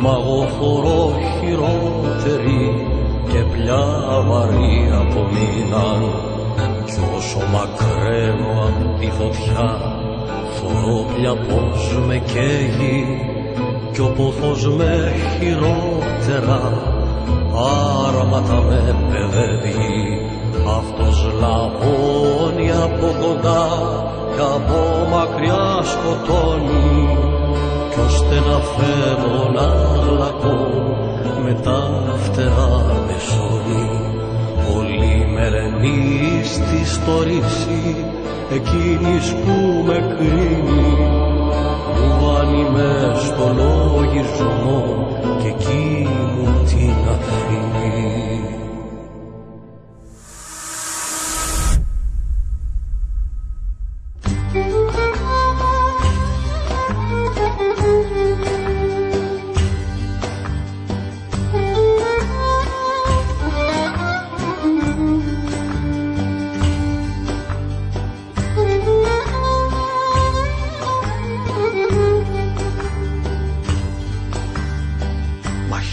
μαγοφορό χειρότερη και πια βαρύ απομείναν κι όσο μακραίνω απ' τη φωτιά θωρώ πια πως με καίγει. Κι ο πόθος με χειρότερα άρματα με παιδεύει. Αυτός λαβώνει από κοντά κι από μακριά σκοτώνει. Κι ώστε να φεύγω να γλακώ με τα φτερά με σώνει όλη μερενή στη στορίση εκείνης που με κρίνει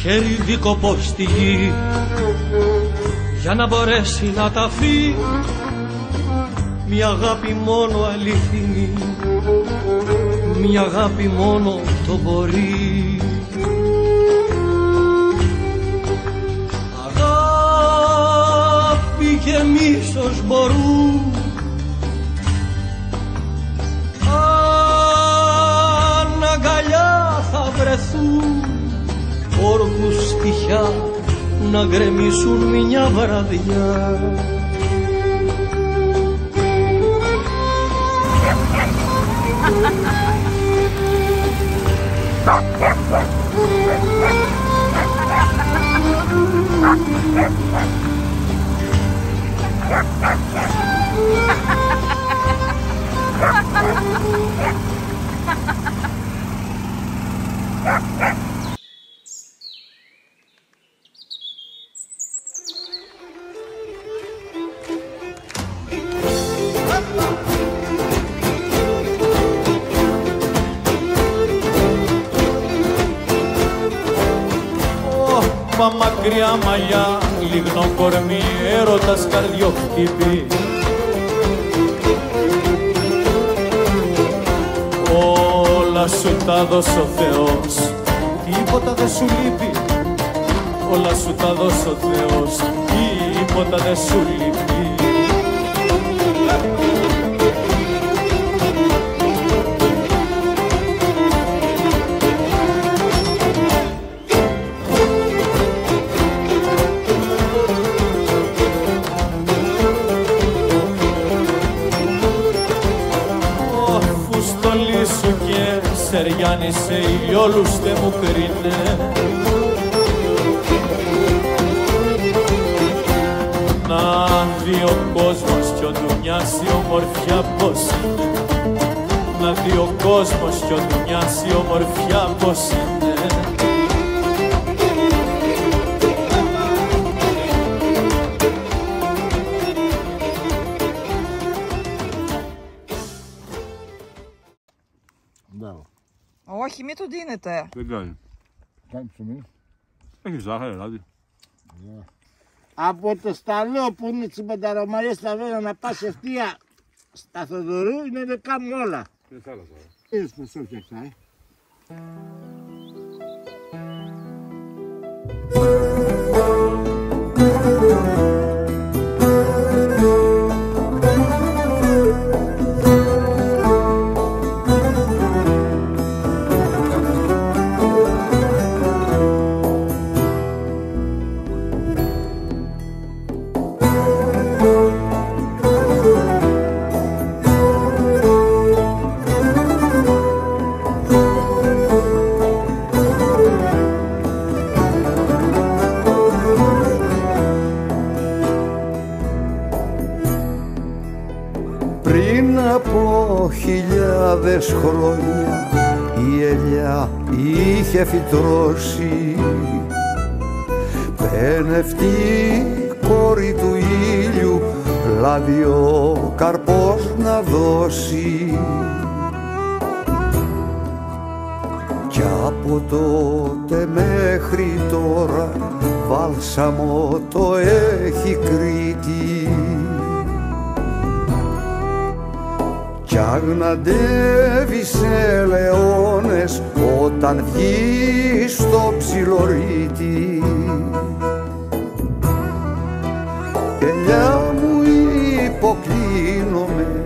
Μαχαίρι δίκοπο στη γη για να μπορέσει να ταφεί μια αγάπη μόνο αληθινή μια αγάπη μόνο το μπορεί. Αγάπη και μίσος μπορούν όρκους στοιχιά να γκρεμίσουν μια βραδιά μακριά μαλλιά, λιγνό κορμί, έρωτας καρδιοχτύπη. Όλα σου τα δώσω ο Θεός, τίποτα δεν σου λείπει. Όλα σου τα δώσω ο Θεός, τίποτα δεν σου λείπει σεριάνισε ηλιόλους δεν μου κρίνε. Να δει ο κόσμος κι ο ντουνιάς η ομορφιά πως είναι Να δει ο κόσμος κι ο ντουνιάς η ομορφιά πως είναι Όχι, μην του δίνετε. Δεν κάνει. Κάνει ψωμί. Έχει ζάχαρη, δηλαδή. Από το σταλό που είναι τσιμπανταρομαρίες στα βένα να πας ευθεία στα Θοδωρού είναι δικά μου όλα. Είναι θάλασσα. Είδες πως το έφτιαξα, ε. Πριν από χιλιάδες χρόνια η ελιά είχε φυτρώσει. Πένευτη κόρη του ήλιου λάδι ο καρπός να δώσει. Κι από τότε μέχρι τώρα βάλσαμο το έχει Κρήτη κι αγναντεύει σε λεώνες όταν βγεις στο ψιλορίτη. Ελιά μου υποκλίνομαι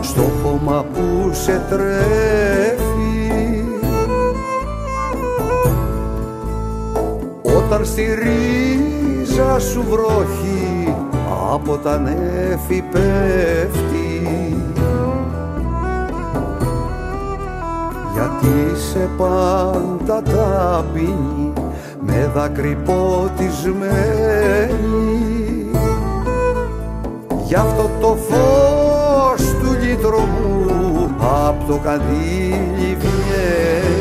στο χώμα που σε τρέφει. Όταν στη ρίζα σου βροχή από τα νέφη πέφτει γιατί σε πάντα ταπεινή με δάκρυ ποτισμένη. Γι' αυτό το φως του λυτρωμού απ' το καντήλι βγαίνει